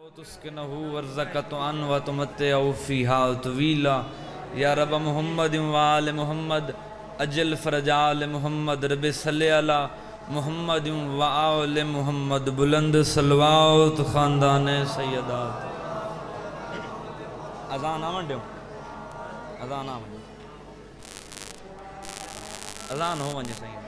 تسكنه ورزقت عن وتمتعه فيها طويلا يا رب محمد وآل محمد، اجل فرجال محمد، رب صلی علی محمد وآل محمد۔ بلند صلوات خاندان سیدات۔ اذان آمن دیو؟ اذان آمن اذان ہو ونجے سید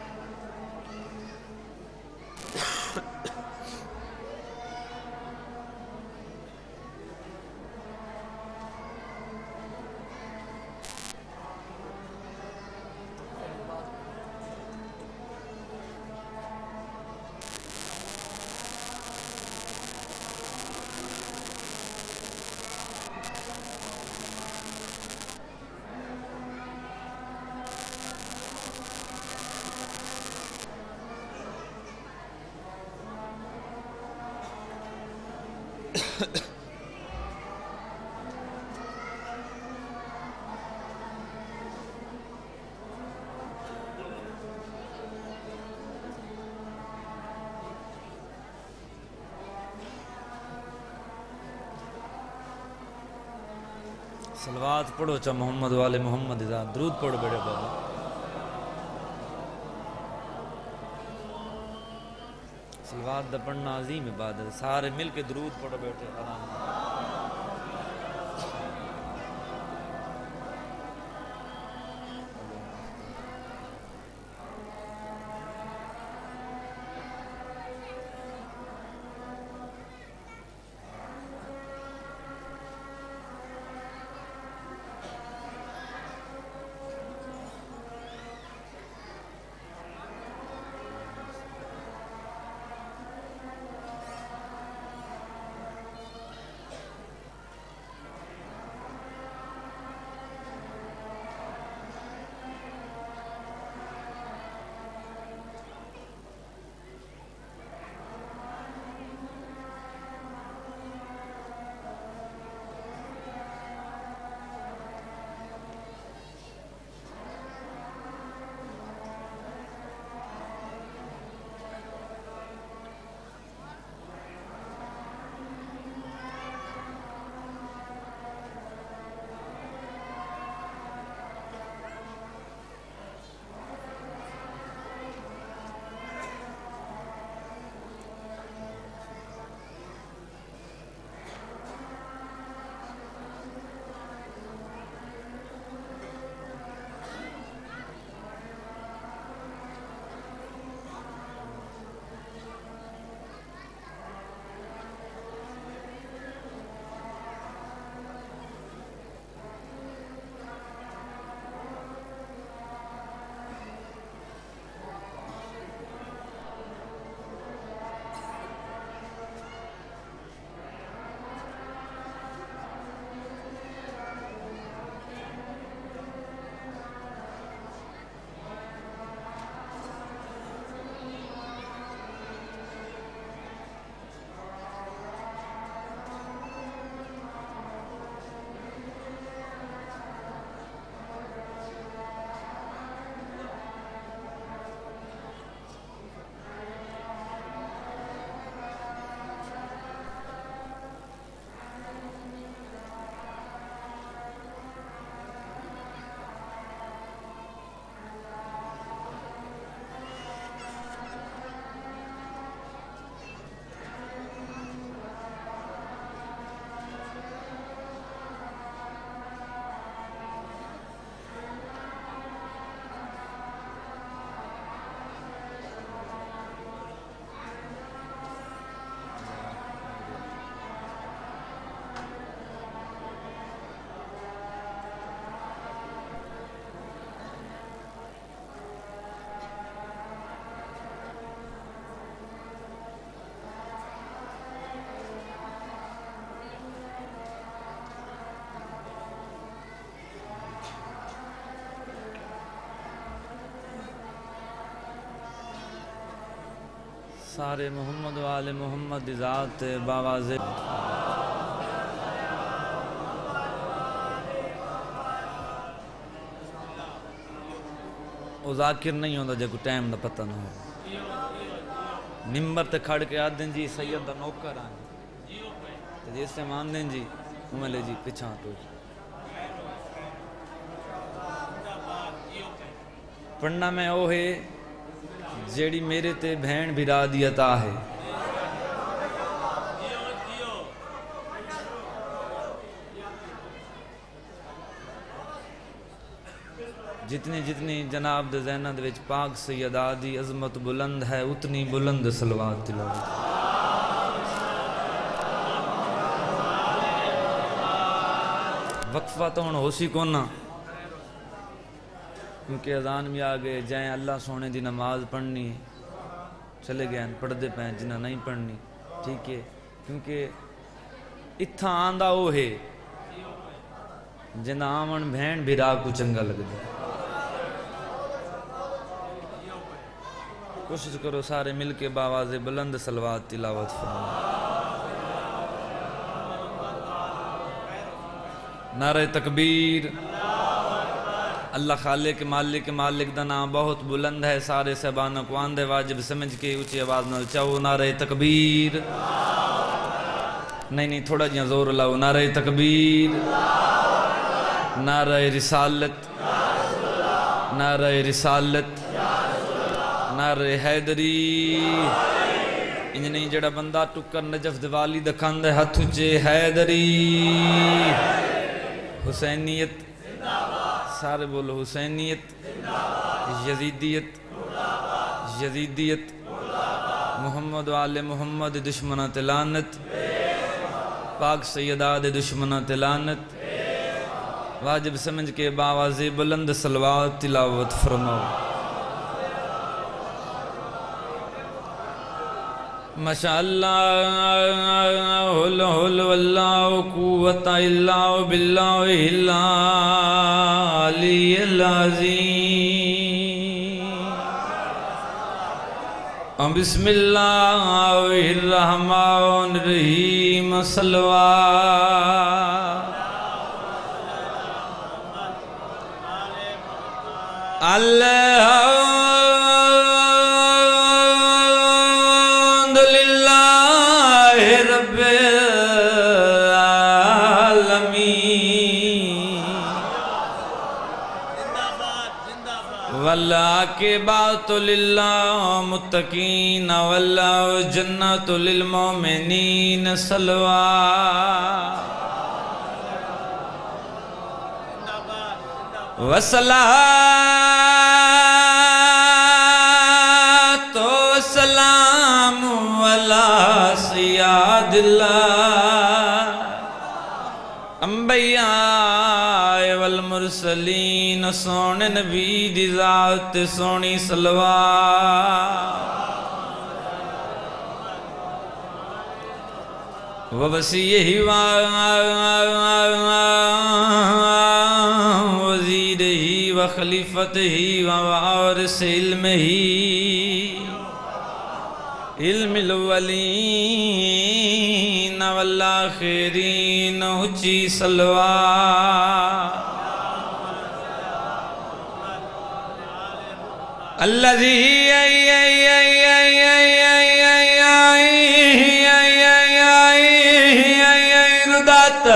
سلوات پڑھو، چا محمد والے محمد ذات درود پڑھو بیڑے بابا۔ سلوات دا پڑھنا عظیم عبادت سارے مل کے درود پڑھو بیٹھے، آرام۔ سارے محمد والے محمد ذات باواز ذاکر نہیں ہوندا جے ٹائم دا پتہ نہ ہو۔ ممبر تے کھڑ کے آدن جی سید دا نوکر آن۔ جس سے مان جی ہمیں جی پچھا تو جی۔ پڑھنا میں او ہے جیڑی میرے تے بہن بھرا دی عطا ہے۔ جتنی جتنی جناب دے ذہنہ دے وچ پاک سیدہ دی عظمت بلند ہے، اتنی بلند سلوات تلاوت۔ وقفہ تو ہن ہو سی کونا کیونکہ اذان بھی آ گئے، جائیں اللہ سونے دی نماز پڑھنی چلے گئے ہیں پڑھ دے پہیں جنہ نہیں پڑھنی۔ ٹھیک ہے، کیونکہ اتھا آندہ وہ ہے۔ جنہ آمن بہن بھیرا کو چنگا لگ دے کوشش کرو سارے مل کے باواز بلند سلوات تلاوت فرما نعرہ تکبیر۔ اللہ خالق مالک مالک دا نام بہت بلند ہے، سارے صحبانوں کو آندے واجب سمجھ کے اونچی آواز نہ چاہو نعرہ تکبیر۔ نہیں نہیں، تھوڑا جہاں زور لاؤ، نعرہ تکبیر۔ نعرہ رسالت۔ نعرہ رسالت۔ نعرہ حیدری۔ انج نہیں، جڑا بندہ ٹکر نجف دیوالی دکھاندے ہتھ اچے حیدری۔ حسینیت۔ سارے بولو حسینیت یزیدیت یزیدیت، محمد وآل محمد دشمنہ تلانت پاک سیدہ دے دشمنہ تلانت واجب سمجھ کے باواز بلند سلوات تلاوت فرماؤ۔ ماشاءاللہ حل حل واللہ، قوت اللہ باللہ اللہ علی العظیم۔ بسم اللہ الرحمن الرحیم صلوات۔ اللہ والعاقبات للہ متقین واللہ جنت للمومنین صلوات وصلاة وسلام على سياد الله انبیاء سونے نبی دی ذات، سونی سلوات ووسیہ وزیر ہی وخلیفت ہی ووارس علم ہی۔ علم الاولین والآخرین اچھی سلوات الذي ردت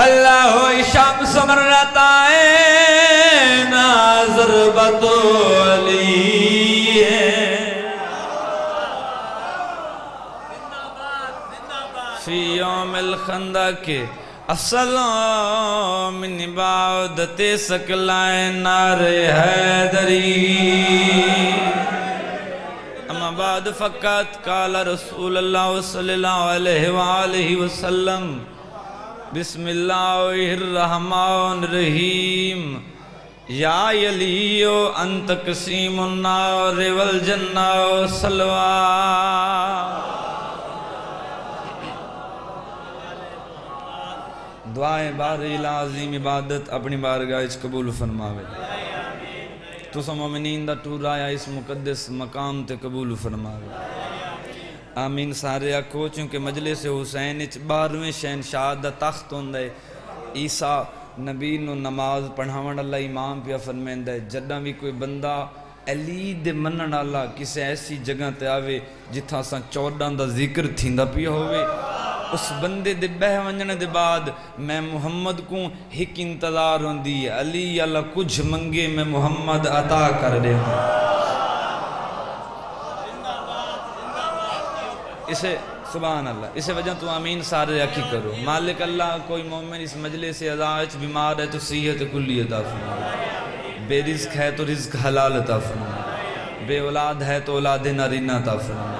اللہ شمس مرت آئے ناظر بطولی فی یوم الخندق السلام من عبادت سکلائے نار حیدری۔ اما بعد فقط قال رسول اللہ صلی اللہ علیہ وآلہ وسلم، بسم اللہ الرحمن الرحیم۔ یا یلیو، انت قسیم النار والجنہ سلوات دعائیں بار العظیم عبادت اپنی بارگاہ قبول فرماوے۔ تو سا مومنین دا ٹور آیا اس مقدس مقام تے قبول فرماوے۔ آمین۔ سارے اکھو چونکہ مجلس حسین اچ بارویں شہنشاہ دا تخت ہوندے عیسیٰ نبی نو نماز پڑھاون اللہ امام پیا فرمیندے جڈاں بھی کوئی بندہ علی دے منن اللہ کسے ایسی جگہ تے آوے جتھا سا چوڑاں دا ذکر تھیندا پیا ہوئے اس بندے دے بہ ونجن دے بعد میں محمد کو ہک انتظار ہوندی علی اللہ، کچھ منگے میں محمد عطا کر دے۔ ہوں اسے، سبحان اللہ، اسے وجہ تو آمین سارے رکھی کرو۔ مالک اللہ، کوئی مومن اس مجلے سے ازاج بیمار ہے تو صحیحت کلی عطا فرما بے رزق ہے تو رزق حلال عطا فرما بے اولاد ہے تو اولاد نارینہ عطا فرما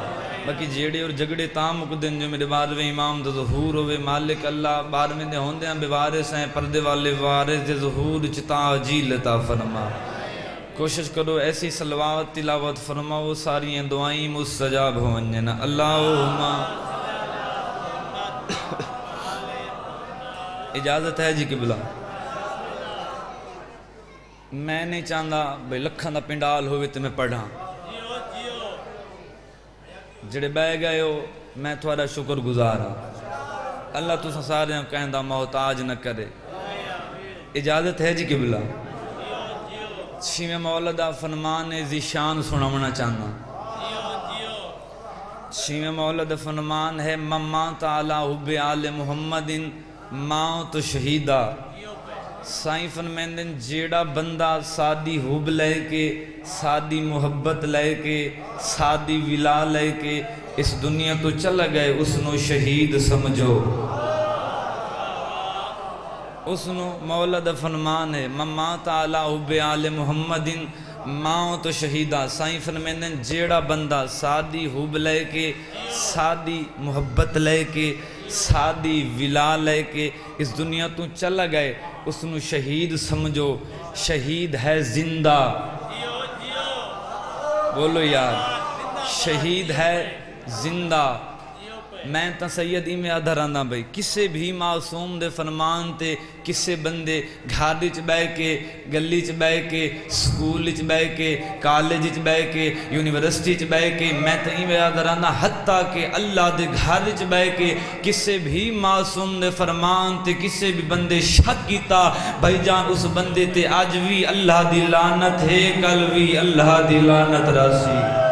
باقی جیڑے اور جگڑے تام مقدن جو میرے بارویں امام دو ظہور ہوئے مالک اللہ بارویں دے ہوندے ہیں بے وارث ہیں پردے والے وارث دے ظہور چتا عجیل عطا فرما کوشش کرو ایسی سلوات تلاوت فرماؤ ساری دعائیں مستجاب ہو ونجنا اللہم اجازت ہے جی قبلہ میں نہیں چاہتا بھئی لکھاں دا پنڈال ہوئے تو میں پڑھاں جڑے بہ گئے ہو، میں تھوڑا شکر گزارا ہاں۔ اللہ تو سارے کہندہ محتاج نہ کرے۔ اجازت ہے جی قبلہ۔ چھیمیں مولدہ فرمان زیشان سنامنا چاہنا۔ چھیمیں مولد فرمان ہے، مما تعالی حب آل محمد، ماں تو شہیدہ۔ سائیں فرمیندن جیڑا بندہ سادی حب لے کے، سادی محبت لے کے، سادی ولا لے کے اس دنیا تو چلا گئے، اس نو شہید سمجھو۔ اس نو مولد فرمان ہے، مما تعالی حب آل محمد ماں تو شہیدہ۔ سائیں فرمیندن جیڑا بندہ سادی حب لے کے، سادی محبت لے کے سادی ولا لے کے اس دنیا تو چلا گئے، اس نو شہید سمجھو، شہید ہے زندہ۔ بولو یار، شہید ہے زندہ۔ میں تا سید ہی میں آدھر آندھا بھئی۔ کسے بھی معصوم دے فرمان تے کسے بندے گھاڑی چ بے کے، گلی چ بے کے، سکول چ بے کے، کالج چ بے کے، یونیورسٹی چ بے کے، میں تا ہی میں آدھر آندھا حتیٰ کہ اللہ دے گھاڑی چ بے کے کسے بھی معصوم دے فرمان تے کسے بھی بندے شک کیتا بھائی جان اس بندے تے آج بھی اللہ دی لانت ہے، کل بھی اللہ دی لانت راسی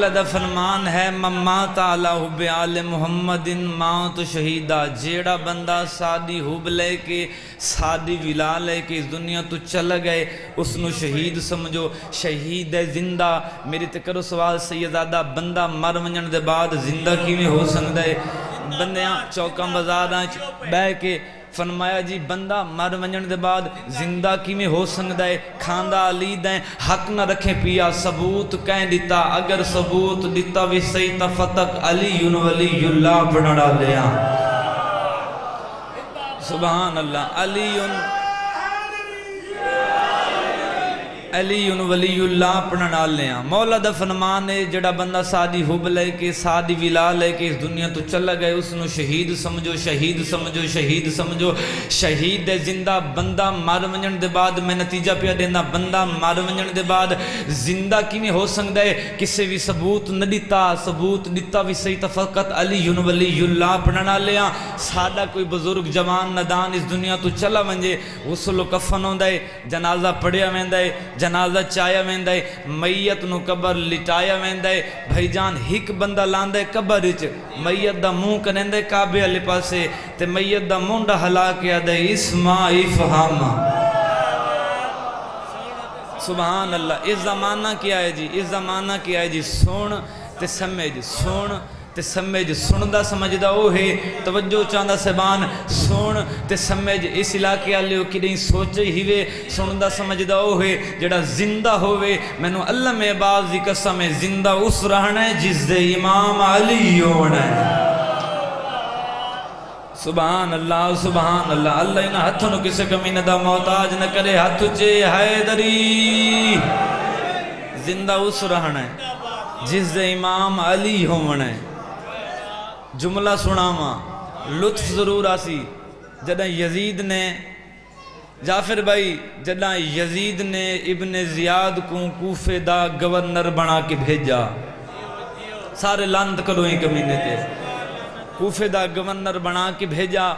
مولد فرمان ہے مما تعالی حب آل محمد ماں تو شہیدہ۔ جیڑا بندہ سادی حب لے کے، سادی ولا لے کے اس دنیا تو چل گئے، اس نو شہید سمجھو۔ شہید ہے زندہ۔ میری تکرو سوال، سیدادہ بندہ مر ونجن دے بعد زندہ کی میں ہو سکتا ہے؟ بندیاں چوکاں بازاراں بہ کے فرمایا جی بندہ مر ونجن دے بعد زندہ کی میں ہو سکتا ہے؟ کھاندہ علی دیں حق نہ رکھیں پیا ثبوت کہیں دیتا۔ اگر ثبوت دیتا وی صحیح فتق علی یون ولی اللہ بڑھڑا لیا سبحان اللہ علی علی ولی اللہ اپنا نال لیا مولا دا فرمان ہے جڑا بندہ سادی حب لے کے سادی ولا لے کے اس دنیا تو چلا گئے اس نو شہید سمجھو شہید سمجھو شہید سمجھو شہید دے زندہ بندہ مار ونجن دے بعد میں نتیجہ پیا دینا بندہ مار ونجن دے بعد زندہ کی میں ہو سکتا ہے کسے بھی ثبوت نہ دیتا ثبوت دیتا بھی صحیح تفقت علی ولی اللہ اپنا نال لیا سادہ کوئی بزرگ جوان ندان اس دنیا تو چلا ونجے غسل و کفن ہوندا ہے جنازہ پڑھیا ویندا ہے جنازہ چایا ویندا ہے، میت نو قبر لٹایا ویندا ہے۔ بھائی جان، ہک بندہ لاندا ہے قبر وچ، میت دا منہ کنیندا ہے کعبے والے پاسے۔ تے میت دا منڈا ہلا کے آدا ہے اسما افہام سبحان اللہ، اس زمانہ کیا ہے جی؟ اس زمانہ کیا ہے جی؟ سن تے سمجھ، سن تے سمجھ، سندا سمجھدا او ہے۔ توجہ چاہندا سبان سن تے سمجھ اس علاقے والے او کدی سوچے ہی وے سندا سمجھدا او ہے جڑا زندہ ہوے مینوں اللہ میں باز قسم ہے زندہ اس رہنا ہے جس دے امام علی ہونا ہے سبحان اللہ سبحان اللہ اللہ انہا ہتھوں کسے کمی نہ دا محتاج نہ کرے ہتھ چے حیدری زندہ اس رہنا ہے جس دے امام علی ہونا ہے جملہ سناما لطف ضرور آسی جدہ یزید نے جعفر بھائی جدہ یزید نے ابن زیاد کو کوفے دا گورنر بنا کے بھیجا۔ سارے لاند کرو ایک کمینے تے کوفے دا گورنر بنا کے بھیجا۔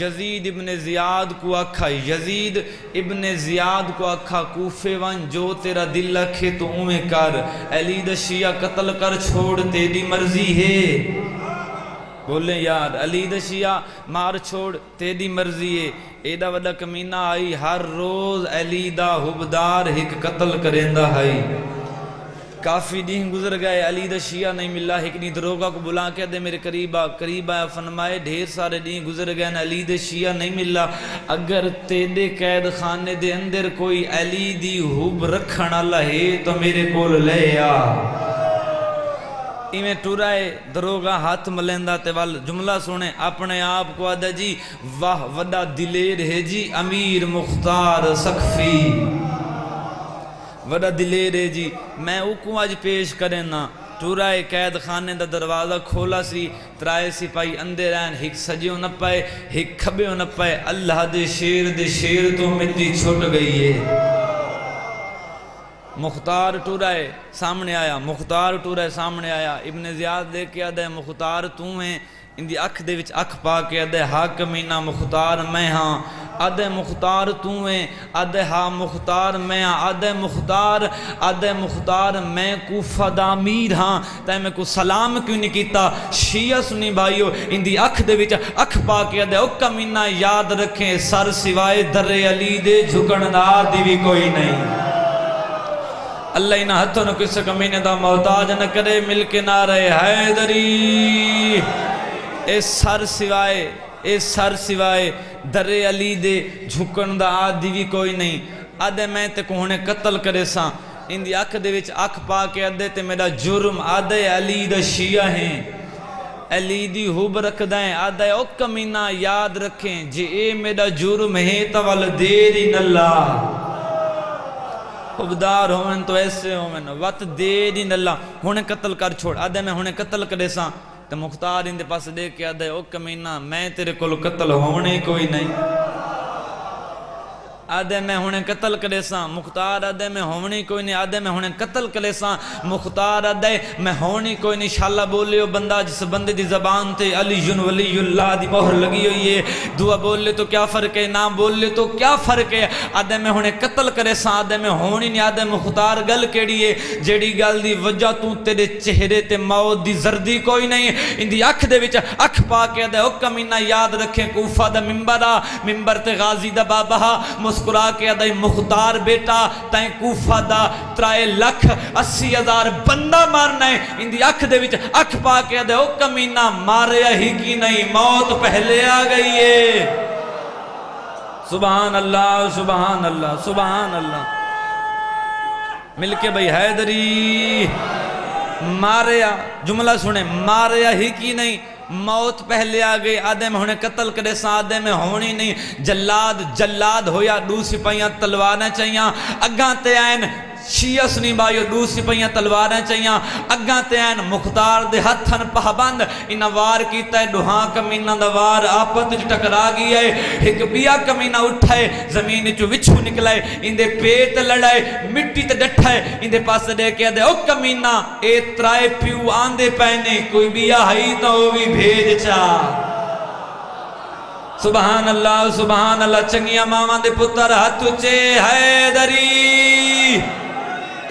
یزید ابن زیاد کو اکھا یزید ابن زیاد کو اکھا کوفے ون جو تیرا دل لکھے تو اومے کر۔ علی دا شیعہ قتل کر چھوڑ، تیری مرضی ہے۔ بولے یار، علی دا مار چھوڑ، تیری مرضی ہے۔ ایڈا وڈا کمینہ آئی، ہر روز علی دا حبدار ہک قتل کرندہ آئی۔ کافی دین گزر گئے، علی دا شیعہ نہیں ملا ایک نہیں دروگا کو بلا کے دے میرے قریبا قریبا فرمائے، ڈھیر سارے دین گزر گئے علی دا شیعہ نہیں ملا۔ اگر تیدے قید خانے دے اندر کوئی علی دی حب رکھن اللہ ہے، تو میرے کول لے آ۔ ایمیں ٹورائے دروگا ہاتھ ملیندہ تے وال جملہ سنے اپنے آپ کو آدھا جی۔ واہ، وڈا دلیر ہے جی امیر مختار سکفی وڈا دلیر ہے جی۔ میں اوکو آج پیش کریں نا۔ ٹورائے قید خانے دا دروازہ کھولا سی، ترائے سی پائی اندے رہن، ہک سجیوں نہ پائے، ہک کھبیوں نہ پائے۔ اللہ دے شیر دے شیر تو مٹی چھوٹ گئی ہے۔ مختار ٹورائے سامنے آیا۔ مختار ٹورائے سامنے آیا۔ ابن زیاد دے کے آدھے مختار تو ہیں۔ ان دی اکھ دے وچ اکھ پا کے آدھے حاکمینہ مختار میں ہاں۔ آدھے مختار تو ہیں۔ آدھے ہاں مختار میں ہاں۔ آدھے مختار آدھے مختار میں کوفہ دامیر ہاں۔ تے میں کو سلام کیوں نہیں کیتا؟ شیعہ سنی بھائیو، ان دی اکھ دے وچ اکھ پا کے آدھے اکہ یاد رکھیں، سر سوائے در علی دے جھکن دا دی بھی کوئی نہیں۔ اللہ انہ ہتھوں نے کس کمینے دا محتاج نہ کرے، مل کے نہ رہے حیدری۔ اے سر سوائے، اے سر سوائے در علی دے جھکن دا آدھی بھی کوئی نہیں۔ آدھے میں تے کوہنے قتل کرے ساں۔ ان دی اکھ دے وچ اکھ پا کے آدھے تے میرا جرم آدھے علی دا شیعہ ہیں۔ علی دی حب رکھ دائیں آدھے او کمینہ یاد رکھیں۔ جے اے میرا جرم ہے تول دیری نلہ حبدار ہومن تو ایسے ہومن وقت دے دین اللہ ہونے قتل کر چھوڑ آدھے میں ہونے قتل کرے ساں تو مختار اندے پاس دے کے آدھے او کمینہ میں تیرے کل قتل ہونے کوئی نہیں آدھے میں ہونے قتل کرے ساں، مختار آدھے میں ہونی کوئی نہیں، آدھے میں ہونے قتل کرے ساں، مختار آدھے میں ہونی کوئی نہیں۔ شاللہ بولے ہو بندہ جس بندے دی زبان تے علی جن ولی اللہ دی مہر لگی ہوئی ہے، دعا بول لے تو کیا فرق ہے؟ نام بول لے تو کیا فرق ہے؟ آدھے میں ہونے قتل کرے ساں، آدھے میں ہونی نہیں، آدھے مختار گل کیڑی ہے۔ جیڑی گل دی وجہ تو تیرے چہرے تے موت دی زردی کوئی نہیں، ان اکھ دے وچ اکھ پا کے دے حکم انہا یاد رکھیں کوفہ دا ممبرہ ممبر تے غازی دا بابا مسکرا کے ادائی مختار بیٹا، تائیں کوفہ دا ترائے لکھ، اسی ہزار بندہ مارنا ہے۔ ان دی اکھ دے وچ اکھ پا کے ادائی او کمینہ ماریا ہی کی نہیں، موت پہلے آ گئی ہے۔ سبحان اللہ سبحان اللہ سبحان اللہ۔ مل کے بھئی حیدری۔ ماریا، جملہ سنے، ماریا ہی کی نہیں۔ موت پہلے گئی، آدھے میں ہونے قتل کرے سا آدھے میں ہونی نہیں۔ جلاد جلاد ہویا، دو سپاہیاں تلوانا چاہیاں، اگاں تے آئین شیعہ سنی بائیو دو سپاہیاں تلوانا چاہیاں۔ اگاں تے آئین مختار دے ہتھن پہبند۔ انہ وار کیتا ہے دوہاں کمینہ دا وار آپت جو ٹکرا گئی ہے۔ ایک بیا کمینہ اٹھائے زمین چو وچھو نکلائے ان دے پیٹ لڑائے مٹی تے ڈٹھائے ان دے پاس دے کیا دے او کمینہ، اے ترائے پیو آندے پہنے کوئی بیا ہائی تو وہ بھی بھیج چاہ سبحان اللہ سبحان اللہ۔ چنگیاں ماما دے پتر ہاتھ چے حیدری۔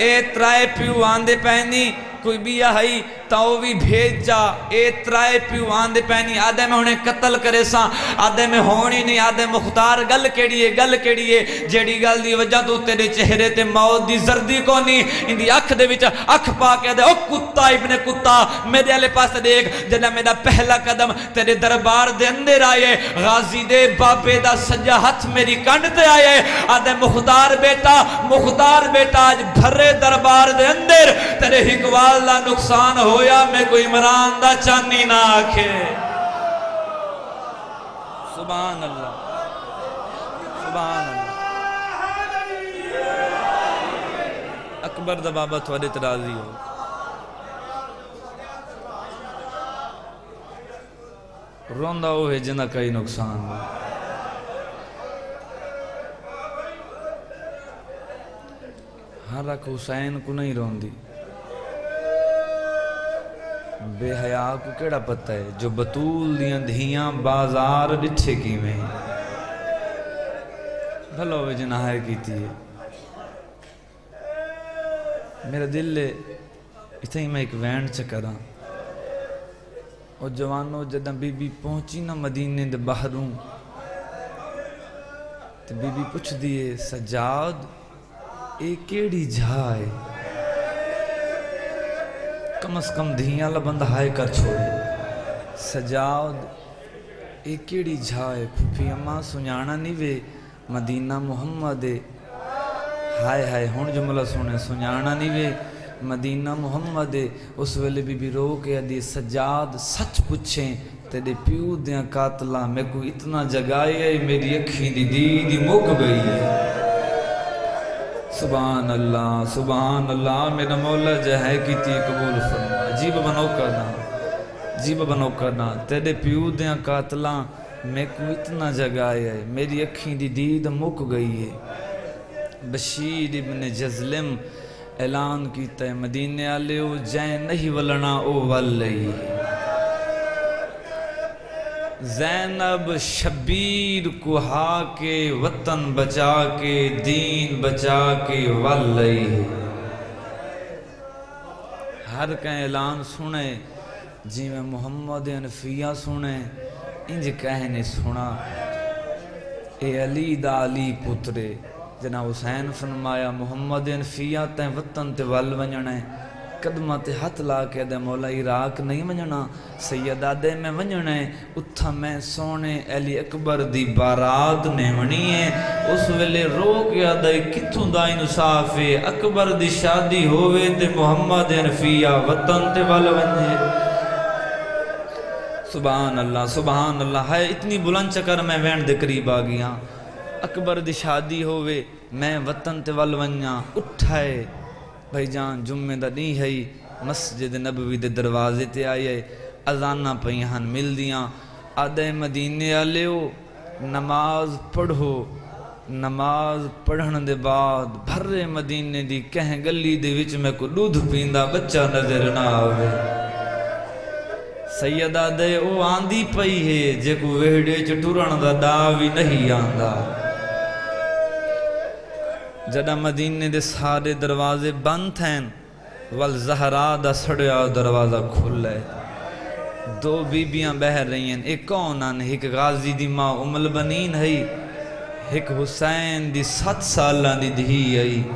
اے ترائے پیو آندے پہنی کوئی بھی آئی تاو بھی بھیج جا۔ اے ترائے پیو آندے پہنی آدھے میں انہیں قتل کرے ساں۔ آدھے میں ہونی نہیں۔ آدھے مختار گل کیڑیے گل کیڑیے جیڑی گل دی وجہ تو تیرے چہرے تے موت دی زردی کو نہیں ان اکھ دے وچا اکھ پا کے دے او کتا ابن کتا، میرے علی پاس دیکھ۔ جنہ میرا پہلا قدم تیرے دربار دے اندر آئے۔ غازی دے باپے دا سجا ہتھ میری کنڈ تے آئے۔ آدھے، مختار بیٹا مختار بیٹا، آج بھرے دربار دے اندر تیرے حکوال دا نقصان ہو۔ ہویا، میں کوئی مران دا چانی نہ آکھے۔ سبحان اللہ۔ سبحان اللہ۔ اکبر دا بابا تھوڑے ترازی ہو۔ روندہ ہو ہے جنہ کئی نقصان۔ ہو ہر حالک حسین کو نہیں روندی۔ بے حیا، کو کیڑا پتہ ہے؟ جو بطول دیاں دھیاں، بازار ڈٹھے کی میں بھلو وے جناہ کیتی ہے۔ میرا دل لے اتھا ہی میں ایک وین چکراں اور جوانوں جدہ بی بی پہنچی نا مدینے دے باہروں تو بی بی پوچھ دیئے، سجاد، اے کیڑی جھائے از کم دھیاں لبند ہائے کر چھوڑے سجاد اے کیڑی جھائے پھوپھی اماں سنیانا نہیں وے مدینہ محمد ہائے ہائے ہون جملہ سنے سنیانا نہیں وے مدینہ محمد اس ویلے بی بی رو کے ادھی سجاد سچ پچھیں تیرے پیو دیاں قاتلہ میں کو اتنا جگائے ہے میری اکھی دی دی سبحان اللہ سبحان اللہ میرا مولا جہے کی تی قبول فرما۔ جیب بنو کرنا جیب بنو کرنا۔ تیرے پیو دیاں قاتلہ میں کو اتنا جگائے ہے۔ میری اکھی دی دید مک گئی ہے۔ بشیر ابن جزلم اعلان کیتا ہے، مدینے آلے او جائیں نہیں ولنا او ول ولی زینب شبیر کو ہا کے وطن بچا کے دین بچا کے ولی ہر کہیں اعلان سنے جی میں محمد انفیہ سنے، انج کہنے سنا۔ اے علی دا علی پترے جنا حسین فرمایا، محمد انفیہ تین وطن تے ول ونجنے۔ قدمہ تے ہاتھ لا کے دے مولا عراق نہیں ونجنا سیدہ دے میں ونجنے اتھا میں سونے علی اکبر دی بارات نے ونیے اس ویلے رو کے دے کتھوں دا انصافے اکبر دی شادی ہوئے تے محمد انفیہ وطن تے ول ونجے سبحان اللہ سبحان اللہ ہے اتنی بلند چکر میں وین دے قریب آ گیا اکبر دی شادی ہوئے میں وطن تے ول ونجا اٹھائے بھائی جان جمعہ دا نہیں ہے مسجد نبوی دے دروازے تے آئے ازانہ پہیان مل دیاں آدھے مدینے آلیو نماز پڑھو نماز پڑھن دے بعد بھرے مدینے دی کہیں گلی دے وچ میں کو دودھ پیندہ بچہ نظر نہ آوے سیدہ دے او آندی پئی ہے جے کو ویڑے چٹورن دا داوی نہیں آندہ جڑا مدینے دے سارے دروازے بند تھین والزہرا دا سڑیا دروازہ کھل ہے۔ دو بیبیاں بہر رہی ہیں، ایک کون آن ایک غازی دی ماں امل بنین ہے۔ ایک حسین دی ست سالہ دی دھی ہے۔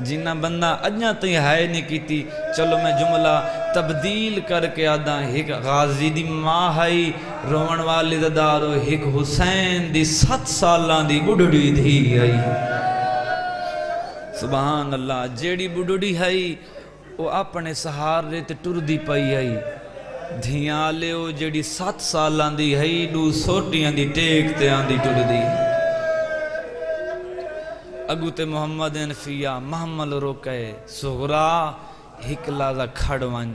جنہ بندہ اجنا تی ہے نہیں کیتی، چلو میں جملہ تبدیل کر کے آدھا۔ ایک غازی دی ماں ہے، روان والی دارو ایک حسین دی ست سالہ دی بڑھڑی دھی ہے۔ سبحان اللہ، جیڑی بڑھڑی ہے وہ اپنے سہارے تے ٹر دی پئی ہے دھیاں لے وہ جیڑی سات سالاں دی ہے دو سوٹیاں دی ٹیک تے آن دی ٹر دی اگو تے محمد انفیہ محمل روکے، سغرا ہک لازا کھڑ ون۔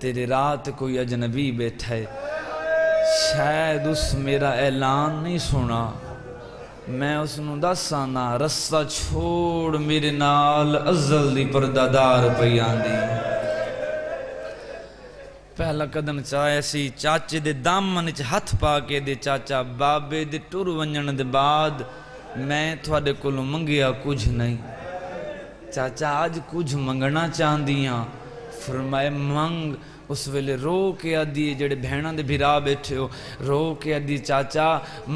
تیرے رات کوئی اجنبی بیٹھے۔ شاید اس میرا اعلان نہیں سنا میں اس نو دسانا رسہ چھوڑ میرے نال ازل دی پردادار پیان دی پہلا قدم چاہے سی چاچے دے دامن چ ہتھ پا کے دے چاچا بابے دے ٹر ونجن دے بعد میں تھوڑے کلو منگیا کچھ نہیں چاچا آج کچھ منگنا چاندیاں فرمائے منگ اس ویلے رو کے آدھی جڑے بہنہ دے بھرا بیٹھے ہو، رو کے آدھی چاچا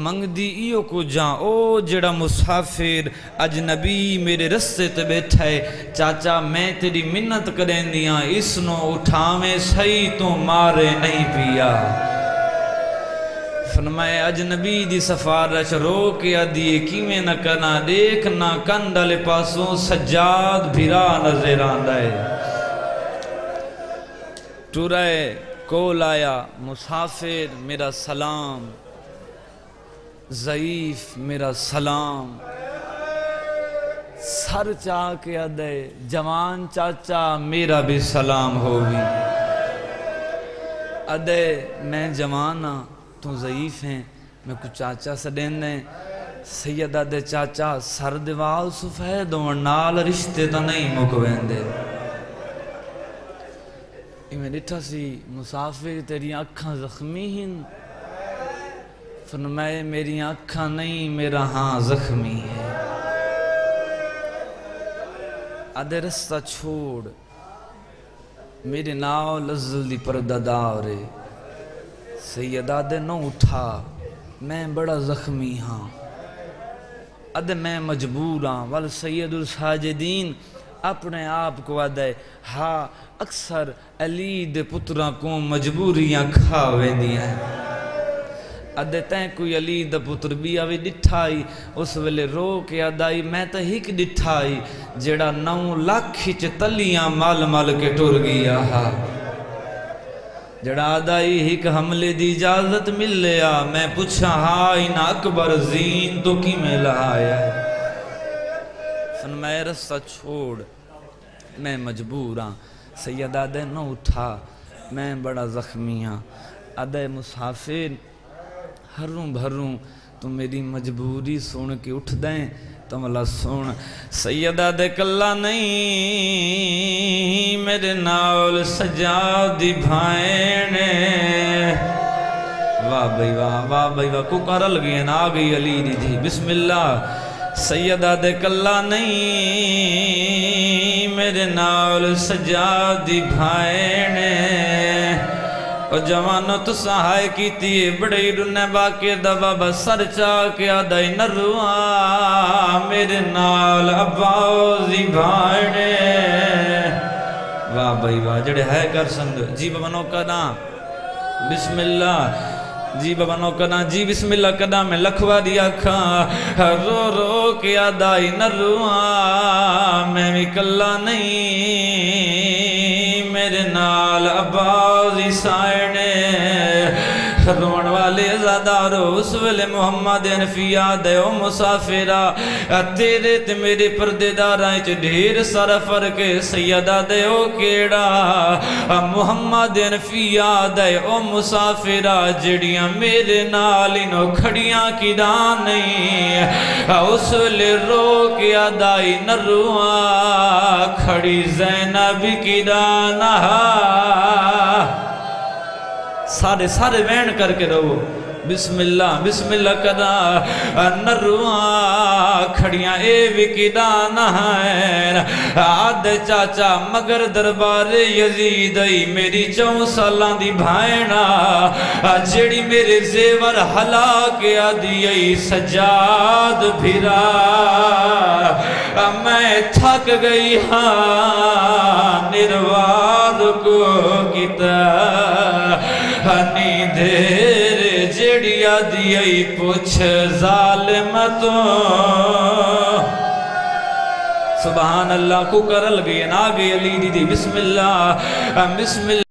منگ دی ایو کو جاں۔ او جڑا مسافر اجنبی میرے رسے تے بیٹھا ہے۔ چاچا میں تیری منت کریں دیاں اس نو اٹھامے صحیح تو مارے نہیں پیا۔ فرمائے اجنبی دی سفارش رو کے آدھی کیویں نہ کنا دیکھنا کندل پاسوں سجاد بھرا نظر آندہ ہے۔ ٹورائے کول آیا، مسافر میرا سلام، ضعیف میرا سلام۔ سر چاہ کے ادے، جوان چاچا میرا بھی سلام ہوگی ادے، میں جوان ہاں تو ضعیف ہیں۔ میں کچھ چاچا سڈین دیں سید ادے چاچا، سر دیوال سفید ہوں نال رشتے تو نہیں مکوین دے میں ڈٹھا سی مسافر تیری اکھاں زخمی ہن۔ فرمائے میری اکھاں نہیں، میرا ہاں زخمی ہے۔ آدھے رستہ چھوڑ۔ میرے ناؤ لزل دی پردہ داورے سید آدھے نو اٹھا۔ میں بڑا زخمی ہاں۔ ادھے میں مجبور ہاں۔ وال سید الساجدین اپنے آپ کو آدھے ہاں اکثر علی دے پتران کو مجبوریاں کھاوے دیا ہیں۔ ادھے تین کوئی علی دا پتر بھی آوی ڈٹھائی، اس ویلے رو کے ادائی، میں تا ہک ڈٹھائی جڑا نو لاکھی چ تلیاں مال مال کے ٹر گیا۔ ہاں جڑا آدائی ہک حملے دی اجازت مل لیا میں پوچھا ہائی نا اکبر، زین تو کی میں لہایا ہے؟ فرمائے رستہ چھوڑ میں مجبور ہاں۔ سید آدھے نہ اٹھا، میں بڑا زخمی ہاں۔ آدھے مسافر، ہروں بھروں، تو میری مجبوری سن کے اٹھ دیں، تو ملا سن۔ سیدہ دے کلا نہیں، میرے ناول سجا دی بھائنے واہ بھائی واہ واہ بھائی واہ، کو کرل گئے نا آگئی علی دی دی بسم اللہ۔ سیدہ دے کلا نہیں میرے ناول سجا دی بھائنے اور جوانو تو سہائے کی تیئے بڑے رنے باقی دبا بسر چاکے آدھائی نروان میرے نال اباؤزی بھائنے واہ بھائی واہ جڑے ہے کر سنگ جی بابا نو کنا بسم اللہ جی بابا نو کنا جی بسم اللہ کنا میں لکھوا دیا کھا رو رو کے نر رواں میں بھی کلا نہیں میرے نال اباؤزی سائنے رون والے زادارو اس ویلے محمد انفیہ دے او مسافرہ تیرے تے میرے پردے دارائیں چھ ڈھیر سارا فرق سیدہ دے او کیڑا محمد انفیہ دے او مسافرہ، جڑیاں میرے نالینو کھڑیاں کی نہیں؟ اس ویلے رو کے آدائی نروان کھڑی زینب کی دانہ سارے سارے وین کر کے رہو۔ بسم اللہ بسم اللہ کدا نروان کھڑیاں، اے وکدان ہے آدھ چاچا، مگر دربار یزید، ای میری چون سالان دی بھائینا۔ جیڑی میرے زیور حلا کے آدھی، ای سجاد بھیرا۔ میں تھک گئی ہاں نروار کو کتا ہنی دیر جڑیا دیئی پوچھ ظالمتوں سبحان اللہ کو کرل گئی نا گئی علی دی دی بسم اللہ بسم اللہ